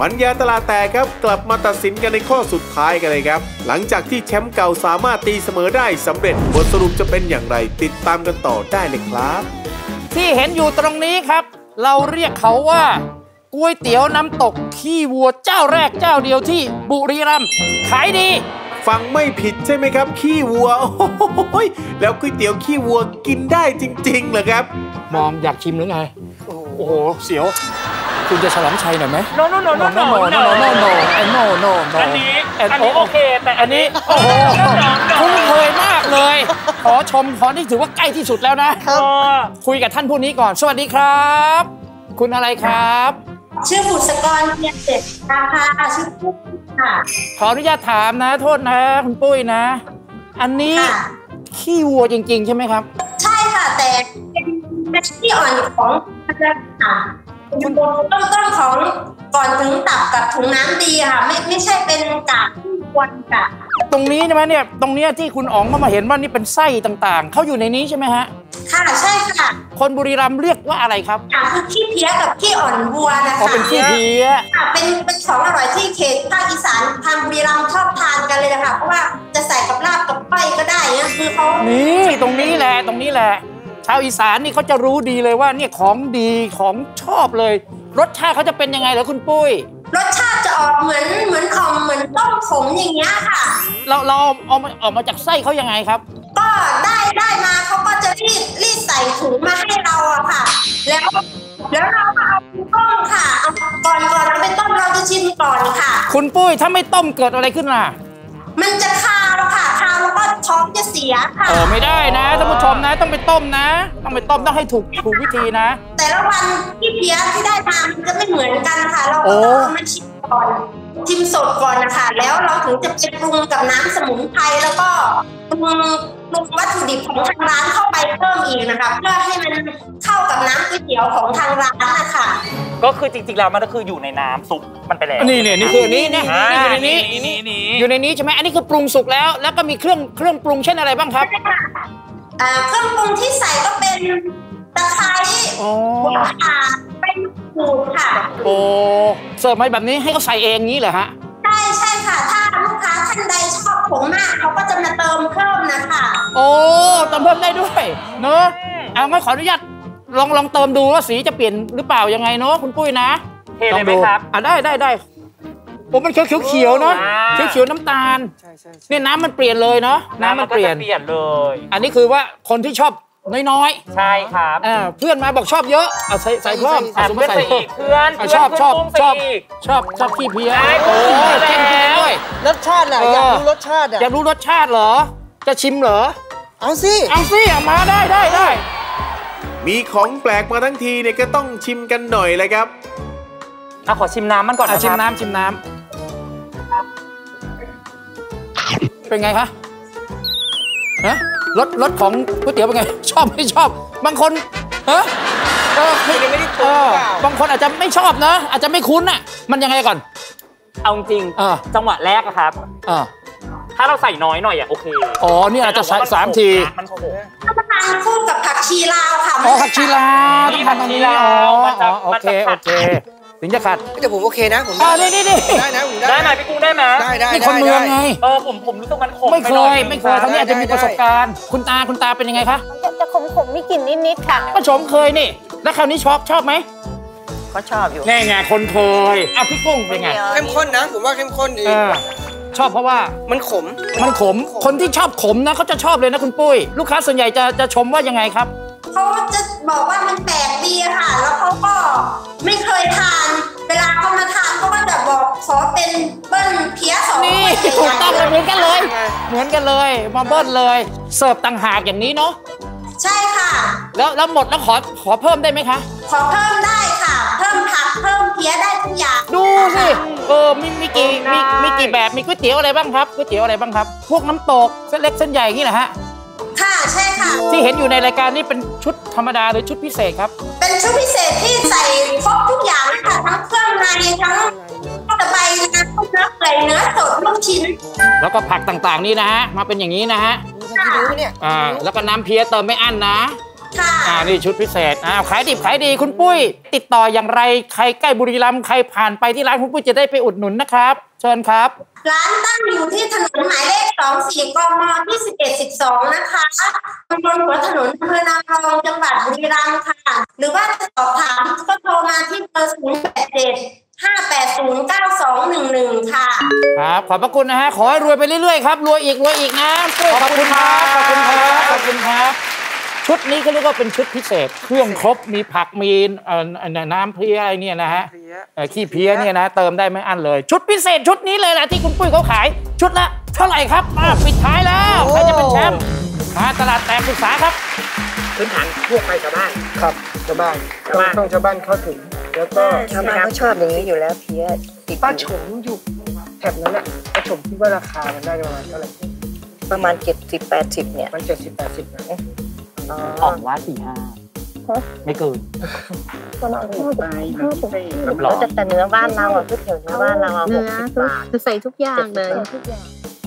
ปัญญาตลาดแตกครับกลับมาตัดสินกันในข้อสุดท้ายกันเลยครับ หลังจากที่แชมป์เก่าสามารถตีเสมอได้สำเร็จบทสรุปจะเป็นอย่างไร ติดตามกันต่อได้เลยครับ ที่เห็นอยู่ตรงนี้ครับ เราเรียกเขาว่าก๋วยเตี๋ยวน้ำตกขี้วัวเจ้าแรกเจ้าเดียวที่บุรีรัมย์ขายดี ฟังไม่ผิดใช่ไหมครับ ขี้วัวโอ้โหยแล้วก๋วยเตี๋ยวขี้วัวกินได้จริงๆเหรอครับ มองอยากชิมหรือไง โอ้โหเสียว คุณจะฉลองชัยหน่อยไหม no no no no no no no no no no no ไอ้ no no no อันนี้อันนี้โอเค แต่อันนี้ โอ้โหคุ้นเคยมากเลย ขอชมขอนี่ถือว่าใกล้ที่สุดแล้วนะเออคุยกับท่านผู้นี้ก่อน สวัสดีครับ คุณอะไรครับ ชื่อบุษกรเพียรเสร็จค่ะชื่อปุ๊กค่ะขออนุญาตถามนะ โทษนะ คุณปุ้ยนะ อันนี้ค่ะขี้วัวจริง ๆ ใช่ไหมครับ ใช่ค่ะแต่เป็นเป็นที่อ่อนของมันจะค่ะ อยู่บนต้นต้นๆของก่อนถึงตับกับถุงน้ำดีค่ะ ไม่ไม่ใช่เป็นกากที่ควรค่ะตรงนี้ใช่ไหมเนี่ยตรงเนี้ยที่คุณอ๋องเข้ามาเห็นว่านี่เป็นไส้ต่างๆ เขาอยู่ในนี้ใช่ไหมฮะ ค่ะใช่ค่ะคนบุรีรัมย์เรียกว่าอะไรครับค่ะคือขี้เพี้ยกับขี้อ่อนวัวนะคะอ๋อเป็นขี้เพี้ยค่ะเป็นเป็นของอร่อยที่เขตภาคอีสานทางบุรีรัมย์ชอบทานกันเลยนะคะเพราะว่าจะใส่กับลาบกับก้อยก็ได้เนี่ยคือเขานี่ตรงนี้แหละตรงนี้แหละชาวอีสานนี่เขาจะรู้ดีเลยว่าเนี่ยของดีของชอบเลย รสชาติเขาจะเป็นยังไงเหรอคุณปุ้ย รสชาติจะออกเหมือนเหมือนอ่อมเหมือนต้มขมอย่างเงี้ยค่ะ เราเราเอามาออกมาจากไส้เขายังไงครับ ก็ได้ได้มาเขาก็จะรีดรีดใส่ถุงมาให้เราอะค่ะ แล้วแล้วเราก็เอาไปต้มค่ะเอาก่อนก่อนเอาไปต้มเราจะชิมก่อนค่ะ คุณปุ้ยถ้าไม่ต้มเกิดอะไรขึ้นล่ะ มันจะคาวค่ะคาวแล้วก็ ท้องจะเสียค่ะเออไม่ได้นะท่านผู้ชมนะต้องไปต้มนะ ต้องไปต้มต้องให้ถูกถูกวิธีนะ แต่ละวันที่เพี้ยที่ได้มามันจะไม่เหมือนกันค่ะ เราโอ้ก็ต้องเอามาชิมก่อนชิมสดก่อนนะคะแล้วเราถึงจะไปปรุงกับน้ำสมุนไพรแล้วก็ปรุงปรุง วัตถุดิบของทางร้านเข้าไปเพิ่มอีกนะคะเพื่อให้มันเข้ากับน้ำก๋วยเตี๋ยวของทางร้านนะคะก็คือจริงๆแล้วมันก็คืออยู่ในน้ำซุปมันไปแล้วนี่เนี่ยนี่คืออันนี้เนี่ยอ่านี่อยู่ในนี้นี่นี่นี่อยู่ในนี้ใช่ไหมอันนี้คือปรุงสุกแล้ว แล้วก็มีเครื่องเครื่องปรุงเช่นอะไรบ้างครับอ่าเครื่องปรุงที่ใส่ก็เป็นตะไคร้อ๋อหัวขาเป็นหูดค่ะ โอ้เสิร์ฟมาแบบนี้ให้เขาใส่เองงี้เหรอฮะใช่ใช่ค่ะ ถ้าลูกค้าท่านใดชอบผงมากเขาก็จะมาเติมเพิ่มนะคะ โอ้เติมเพิ่มได้ด้วยเนอะเอางั้นขออนุญาตลองลองเติมดูว่าสีจะเปลี่ยนหรือเปล่ายังไงเนอะคุณปุ้ยนะเทเลยไหมครับ อะได้ได้ได้โอ้มันเขียวเขียวเขียวๆเนาะอ่าเขียวเขียวๆน้ำตาลเนี่ยน้ำมันเปลี่ยนเลยเนาะน้ำมันเปลี่ยนก็จะเปลี่ยนเลย อันนี้คือว่าคนที่ชอบน้อยใช่ครับๆอ่าเพื่อนมาบอกชอบเยอะเอาใส่ใส่เพิ่มอะสมมเพื่อนติใส่ใส่อีกเพื่อนอะเพื่นชอบชอบเพื่นชอบใส่กชอบชอบขี้เพี้ยใช่โอ้ผมเข้มขึ้นแล้วด้วยรสชาติน่ะเออออยากรู้รสชาติอะอยากรู้รสชาติเหรอ จะชิมเหรอ เอาสิ เอาสิเอามาได้ได้ได้ มีของแปลกมาทั้งทีเนี่ยก็ต้องชิมกันหน่อยเลยครับอะขอชิมน้ำมันก่อนอะนะชิมครับน้ำชิมน้ำเป็นไงคะฮะรสรสของก๋วยเตี๋ยวเป็นไง ชอบไม่ชอบ บางคนฮะเออยังไม่ได้ปรุเองหอรือเปล่า บางคนอาจจะไม่ชอบนะ อาจจะไม่คุ้นอะ มันยังไงก่อน เอาจริงอ่าจังหวะแรกอะครับอ่า ถ้าเราใส่น้อยหน่อยอะโอเคอ๋อนี่อาจจะใส่สามทีมันขมรับประทานคู่กับผักชีลาวค่ะอ๋อผักชีลาวต้องทำตรงนี้อ๋อมันจะอ๋อโอมันเคจะขัโอดเคถึงจะขัดแต่ผมโอเคนะผมอ่าได้นี่นี่นี่ได้นะผมได้ได้ไหมพี่กุ้งได้ไหมได้ได้นี่คนเมืองไงเออผมผมรู้สึกมันขมไม่ปเคหน่อยไม่เคยทางนี้อาจจะมีประสบการณ์ คุณตาคุณตาเป็นยังไงคะจะจะขมขมๆมีกลิ่นนิดๆค่ะป้าชมเคยนี่ แล้วคราวนี้ชอบชอบไหมก็ชอบอยู่แง่ไงคนเคยอะพี่กุ้งเป็นไงเข้มข้นนะผมว่าเข้มข้นดีเออ ชอบเพราะว่ามันขม มันขม คนที่ชอบขมนะเขาจะชอบเลยนะคุณปุ้ย ลูกค้าส่วนใหญ่จะจะชมว่ายังไงครับ เขาจะบอกว่ามันแปลกดีค่ะ แล้วเขาก็ไม่เคยทาน เวลาเขามาทานเขาก็จะบอกขอเป็นเบิ้ลเพี้ยสองนี่ถ้วยถูกต้องใหเลญ่ยเหมือนกันเลย เหมือนกันเลย มาเบิ้ลเลย เสิร์ฟต่างหากอย่างนี้เนาะๆใช่ค่ะ แล้วแล้วหมดแล้วขอขอเพิ่มได้ไหมคะ ขอเพิ่มได้ค่ะเพิ่มผัก เพิ่มเพี้ยได้ทุกอย่าง ดูสิเออมีมีกี่มีมีกี่แบบมีก๋วยเตี๋ยวอะไรบ้างครับก๋วยเตี๋ยวอะไรบ้างครับ พวกน้ำตกเส้นเล็กเส้นใหญ่อย่างนี้แหละฮะค่ะใช่ค่ะ ที่เห็นอยู่ในรายการนี้เป็นชุดธรรมดาหรือชุดพิเศษครับ เป็นชุดพิเศษที่ใส่ครบทุกอย่างเลยค่ะ ทั้งเครื่องในทั้งตะไบน้ำเนื้อเปื่อยเนื้อสดลูกชิ้น แล้วก็ผักต่างๆนี่นะฮะมาเป็นอย่างนี้นะฮะมีใครรู้ไหมเนี่ยอ่าแล้วก็น้ำเพี้ยเติมไม่อั้นนะ ค่ะอ่านี่ชุดพิเศษอ้าวขายดิบขายดีคุณปุ้ย ติดต่ออย่างไรใครใกล้บุรีรัมย์ใครผ่านไปที่ร้านคุณปุ้ยจะได้ไปอุดหนุนนะครับ เชิญครับ ร้านตั้งอยู่ที่ถนนหมายเลข 24 กมที่ 11 12 นะคะตำบลหัวถนนอำเภอนางรองจังหวัดบุรีรัมย์ค่ะ หรือว่าจะสอบถามก็โทรมาที่เบอร์ 087 580 9211 ค่ะ ครับ ขอบพระคุณนะฮะ ขอให้รวยไปเรื่อยๆ ครับ รวยอีก รวยอีกนะขอบคุณครับ ขอบคุณครับ ขอบคุณครับ ชุดนี้เขาเรียกว่าเป็นชุดพิเศษ เครื่องครบมีผักมีเอ่อเอ่อน้ำเพลียอะไรเนี่ยนะฮะเอ่อขี้เพี้ยเนี่ยนะ เติมได้ไม่อั้นเลย ชุดพิเศษชุดนี้เลยแหละที่คุณปุ้ยเขาขาย ชุดละเท่าไหร่ครับมาปิดท้ายแล้วใครจะเป็นแชมป์มาตลาดแตกศึกษาครับพื้นฐานทั่วไปชาวบ้านครับชาวบ้านชาวบ้านต้องชาวบ้านเข้าถึง แล้วก็ชาวบ้านเขาชอบอย่างนี้อยู่แล้วเพี้ยติดป้าฉมอยู่แถบนั้นแหละป้าฉมคิดว่าราคามันได้ประมาณเท่าไหร่ประมาณเจ็ดสิบแปดสิบเนี่ยมันเจ็ดสิบแปดสิบนะ อ๋ออ่องว่าสี่ห้าไม่เกินประมาณถูกไปมันพิเศษหรอแล้วแต่แต่เนื้อบ้านเราอะก๋วยเตี๋ยวเนื้อบ้านเราอะหเนื้กอสิบบาทคือใส่ทุกอย่างเลยทุกอย่าง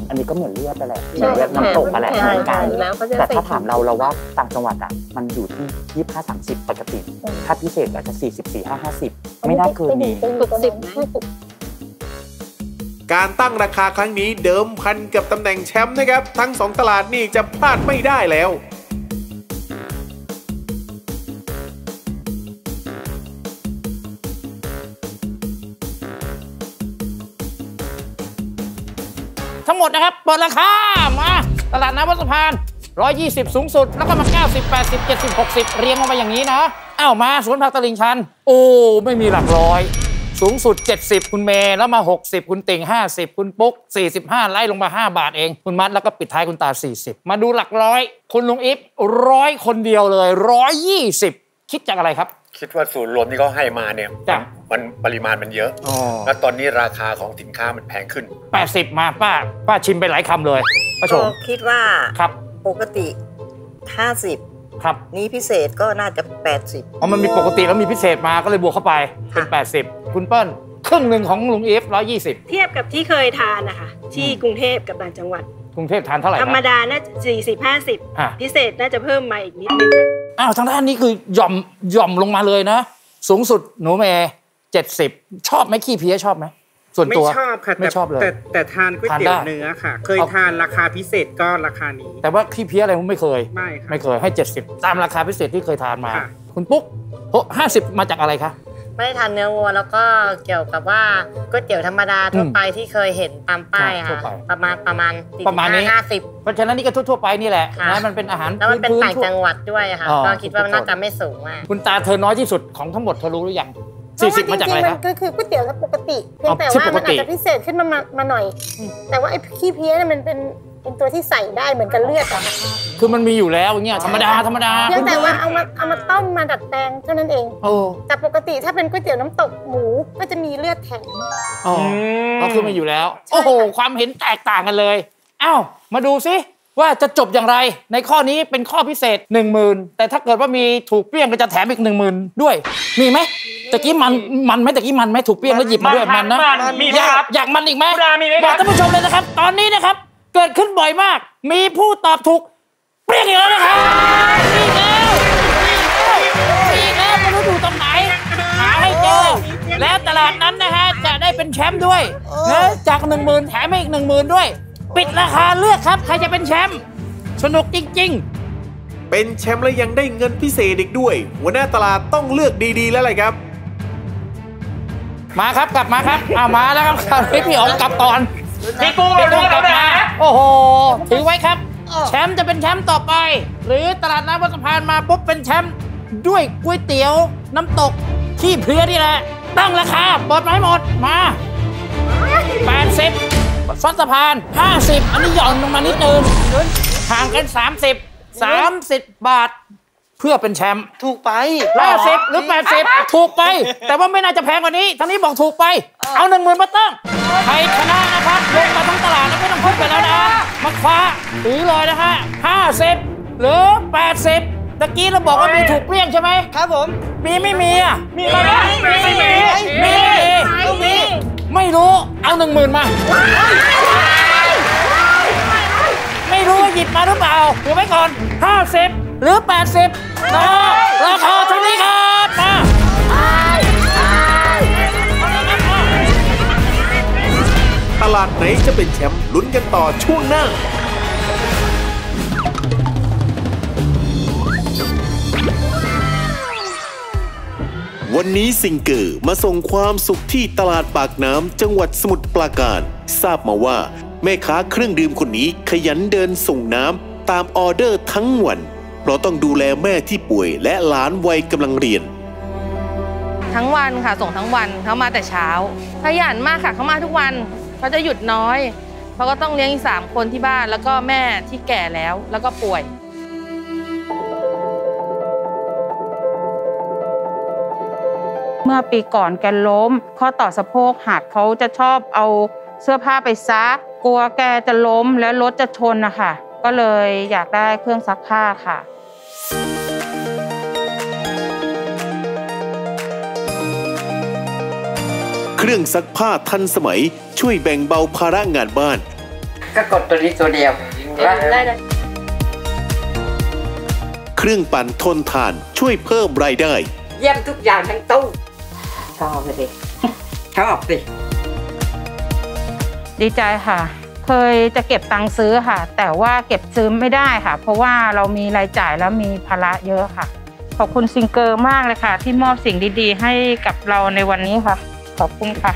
อันนี้ก็เหมือนเลือดไปแหละเหมืใช่อนเลือดน้ำตกไปแหละแพเหมือนกันงแล้วเขาจะแต่ใส่ถ้าถามเราเราว่าต่างจังหวัดอะมันอยู่ที่ยี่ห้าสามสิบปกติ ถ้าพิเศษอาจจะสี่สิบสี่ห้าห้าสิบไม่น่าเกินนี้หกสิบนะการตั้งราคาครั้งนี้เดิมพันกับตำแหน่งแชมป์นะครับ ทั้งสองตลาดนี่จะพลาดไม่ได้แล้ว หมดนะครับ เปิดราคามาตลาดน้ำวัดสะพาน 120 สูงสุด แล้วก็มา 90 80 70 60 เรียงลงมาอย่างนี้นะอ้าวมาสวนผักตลิ่งชัน โอ้ไม่มีหลักร้อย สูงสุด 70 คุณเมย์แล้วมา 60 คุณติ่ง 50 คุณปุ๊ก 45 ไล่ลงมา 5 บาทเอง คุณมัดแล้วก็ปิดท้ายคุณตา 40 มาดูหลักร้อย คุณลุงอิฟร้อยคนเดียวเลย 120 คิดจากอะไรครับ คิดว่าศูนย์รวมที่เขาให้มาเนี่ยจ้ะ มันปริมาณมันเยอะ อ๋อแล้วตอนนี้ราคาของสินค้ามันแพงขึ้น80มาป้า ป้าชิมไปหลายคำเลยป้าชก็มคิดว่าครับ ปกติห้าสิบครับนี้พิเศษก็น่าจะแปดสิบอ๋อมันมีปกติแล้วมีพิเศษมาก็เลยบวกเข้าไปเป็นค่ะ80 คุณเปิ้ลครึ่งหนึ่งของลุงอีฟ120เทียบกับที่เคยทานนะคะที่กรุงเทพกับต่างจังหวัด กรุงเทพทานเท่าไหร่ธรรมนะดาน่าจะสี่สิบห้าสิบอะ พิเศษน่าจะเพิ่มมาอีกนิดนึง อ้าวทางด้านนี้คือหย่อมหย่อมลงมาเลยนะ สูงสุดหนูเมย์70ชอบไหมขี้เพี้ยชอบไหมส่วนไม่ตัวชอบค่ะไม่แต่ชอบเลยแต่แต่ทานก๋วยทานเตี๋ยวได้เนื้อค่ะ เคยเอาทานราคาพิเศษก็ราคานี้ แต่ว่าขี้เพี้ยอะไรผมไม่เคย ไม่ค่ะไม่เคยให้ 70 ตามราคาพิเศษที่เคยทานมาค่ะคุณปุ๊กโอ้ห้าสิบมาจากอะไรคะ ไม่ได้ทานเนื้อวัวแล้วก็เกี่ยวกับว่าก๋วยเตี๋ยวธรรมดาทั่วไปที่เคยเห็นตามป้ายทั่วค่ะไปประมาณประมาณประมาณนี้ห้าสิบเพราะฉะนั้นนี่ก็ทั่วๆไปนี่แหละค่ะนะมันเป็นอาหารแล้วมันเป็นพื้ต่างทั่วจังหวัดด้วยค่ะอ๋อก็คิดว่าน่าจะไม่สูงมากคุณตาเธอน้อยที่สุดของทั้งหมดเธอรู้หรือยัง40มาจากอะไรเพคะว่จงๆมันก็คือก๋วยเตี๋ยวปกติเพียงอ๋อแต่ชื่อว่าปกมันติอาจจะพิเศษขึ้นมามามาหน่อยอืมแต่ว่าไอ้ขี้เพี้ยเนี่ยมันเป็น เป็นตัวที่ใส่ได้เหมือนกับเลือดอะค่ะคือมันมีอยู่แล้วอย่างเงี้ยธรรมดาธรรมดาเพียงแต่ว่าเอามาเอามาต้มมาดัดแปลงเท่านั้นเอง โอ้แต่ปกติถ้าเป็นก๋วยเตี๋ยวน้ำตกหมูก็จะมีเลือดแข็ง อ๋อก็คือมาอยู่แล้ว โอ้โห ความเห็นแตกต่างกันเลยอ้าวมาดูซิว่าจะจบอย่างไรในข้อนี้เป็นข้อพิเศษ 1 0,000 แต่ถ้าเกิดว่ามีถูกเปี้ยงก็จะแถมอีก 1 0,000 ด้วย มีไหมตะกี้มันมันไหมตะกี้มันไหมถูกเปี้ยงแล้วหยิบมาด้วยมันนะมันมีไหมอยากครับอยากมันอีกไหมคุณอามีไหมบอกครับท่านผู้ชมเลยนะครับ ตอนนี้นะครับ เกิดขึ้นบ่อยมาก มีผู้ตอบถูก เปรี้ยงอีกแล้วนะครับมีอีกแล้วมีอีกแล้วไม่รู้ถูกตรงไหนหาให้เจอแล้วตลาดนั้นนะฮะ จะได้เป็นแชมป์ด้วยนะจากหนึ่งหมื่นแถมให้อีกหนึ่งหมื่นด้วย ปิดราคาเลือกครับ ใครจะเป็นแชมป์สนุกจริงเป็นแชมป์และยังได้เงินพิเศษอีกด้วย หัวหน้าตลาดต้องเลือกดีๆ แล้วแหละครับๆมาครับกลับมาครับเอามาแล้วครับคราวนี้พี่อ๋องกลับก่อน พี่กุ้งพี่เรากุ้งกแล้ลัวบนะมาโอ้โหถือไว้ครับ แชมป์จะเป็นแชมป์ต่อไป หรือตลาดน้ำวัดสะพานมาปุ๊บเป็นแชมป์ด้วยก๋วยเตี๋ยวน้ำตกที่เพลียนี่แหละ ตั้งราคาเปิดมาให้หมดมา 80ซอสสะพาน 50 อันนี้หย่อนลงมานิดนึงห่างกัน 30 30 บาท เพื่อเป็นแชมป์ถูกไป50หรือ80ถูกไป แต่ว่าไม่น่าจะแพงกว่านี้ทั้งนี้บอกถูกไป เอาหนึ่งหมื่นมาตั้งใครชนะนะครับลงมาทั้งตลาดแล้วไม่ต้องพูดไปแล้วนะมาคว้าถือเลยนะฮะ50หรือ80ตะกี้เราบอกว่ามีถูกเปรี้ยงใช่ไหมครับผม มีไม่มีอะมีไหมมีมีมีมีมีไม่รู้เอาหนึ่งหมื่นมาไม่รู้ว่าหยิบมาหรือเปล่าถือไว้ก่อน50 หรือ 80นะราคาเท่านี้ครับมาตลาดไหนจะเป็นแชมป์ลุ้นกันต่อช่วงหน้าวันนี้ซิงเกอร์มาส่งความสุขที่ตลาดปากน้ำจังหวัดสมุทรปราการ ทราบมาว่า แม่ค้าเครื่องดื่มคนนี้ขยันเดินส่งน้ำตามออเดอร์ทั้งวัน เพราะต้องดูแลแม่ที่ป่วย และหลานวัยกำลังเรียน ทั้งวันค่ะส่งทั้งวันเขามาแต่เช้าขยันมากค่ะเขามาทุกวันเขาจะหยุดน้อยเขาก็ต้องเลี้ยงอีกสามคนที่บ้านแล้วก็แม่ที่แก่แล้วแล้วก็ป่วยเมื่อปีก่อนแกล้ม ข้อต่อสะโพกหักเขาจะชอบเอาเสื้อผ้าไปซัก กลัวแกจะล้มแล้วรถจะชนนะคะก็เลยอยากได้เครื่องซักผ้าค่ะ เครื่องซักผ้าทันสมัย ช่วยแบ่งเบาภาระงานบ้าน ก็กดตัวนี้ตัวเดียวได้เลยเครื่องปั่นทนทานช่วยเพิ่มรายได้ เยี่ยมทุกอย่างทั้งตู้ชอบเลยดิชอบสิดีใจค่ะ เคยจะเก็บตังค์ซื้อค่ะ แต่ว่าเก็บซื้อไม่ได้ค่ะ เพราะว่าเรามีรายจ่ายแล้วมีภาระเยอะค่ะ ขอบคุณซิงเกอร์มากเลยค่ะ ที่มอบสิ่งดีๆ ให้กับเราในวันนี้ค่ะ ขอบคุณค่ะ